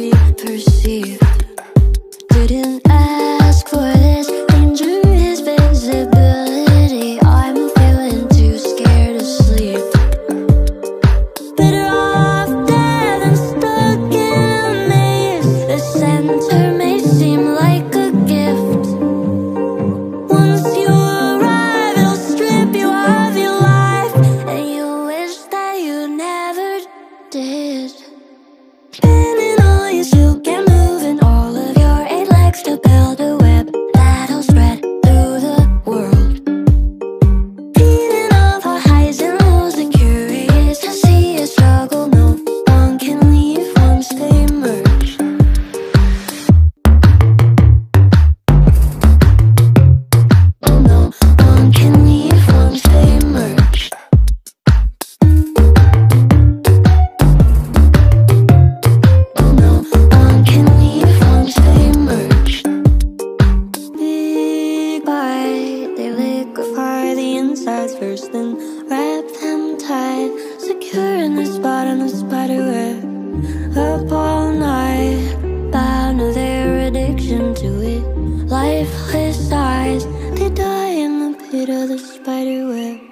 be perceived wrap them tight, secure in this bottomless spider web. Up all night, bound to their addiction to it. Lifeless eyes, they die in the pit of the spider web.